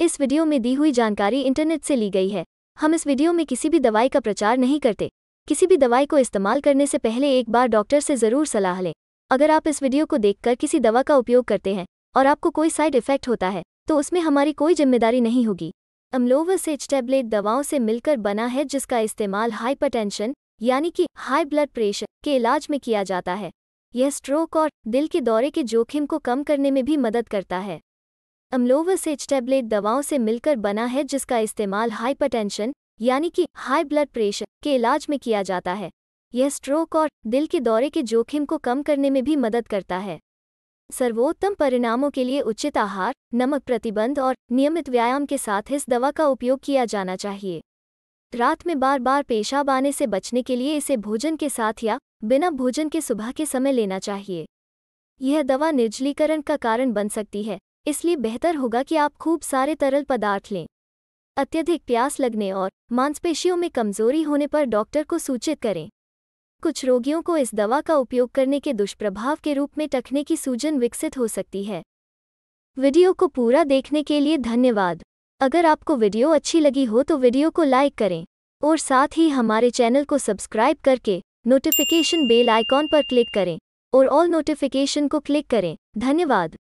इस वीडियो में दी हुई जानकारी इंटरनेट से ली गई है। हम इस वीडियो में किसी भी दवाई का प्रचार नहीं करते। किसी भी दवाई को इस्तेमाल करने से पहले एक बार डॉक्टर से ज़रूर सलाह लें। अगर आप इस वीडियो को देखकर किसी दवा का उपयोग करते हैं और आपको कोई साइड इफ़ेक्ट होता है तो उसमें हमारी कोई ज़िम्मेदारी नहीं होगी। अम्लोवस एच टैबलेट दवाओं से मिलकर बना है, जिसका इस्तेमाल हाइपरटेंशन यानी कि हाई ब्लड प्रेशर के इलाज में किया जाता है। यह स्ट्रोक और दिल के दौरे के जोखिम को कम करने में भी मदद करता है। अम्लोवस एच टैबलेट दवाओं से मिलकर बना है जिसका इस्तेमाल हाइपरटेंशन, यानी कि हाई ब्लड प्रेशर, के इलाज में किया जाता है। यह स्ट्रोक और दिल के दौरे के जोखिम को कम करने में भी मदद करता है। सर्वोत्तम परिणामों के लिए उचित आहार, नमक प्रतिबंध और नियमित व्यायाम के साथ इस दवा का उपयोग किया जाना चाहिए। रात में बार बार पेशाब आने से बचने के लिए इसे भोजन के साथ या बिना भोजन के सुबह के समय लेना चाहिए। यह दवा निर्जलीकरण का कारण बन सकती है। इसलिए बेहतर होगा कि आप खूब सारे तरल पदार्थ लें। अत्यधिक प्यास लगने और मांसपेशियों में कमज़ोरी होने पर डॉक्टर को सूचित करें। कुछ रोगियों को इस दवा का उपयोग करने के दुष्प्रभाव के रूप में टखने की सूजन विकसित हो सकती है। वीडियो को पूरा देखने के लिए धन्यवाद। अगर आपको वीडियो अच्छी लगी हो तो वीडियो को लाइक करें और साथ ही हमारे चैनल को सब्सक्राइब करके नोटिफिकेशन बेल आइकॉन पर क्लिक करें और ऑल नोटिफिकेशन को क्लिक करें। धन्यवाद।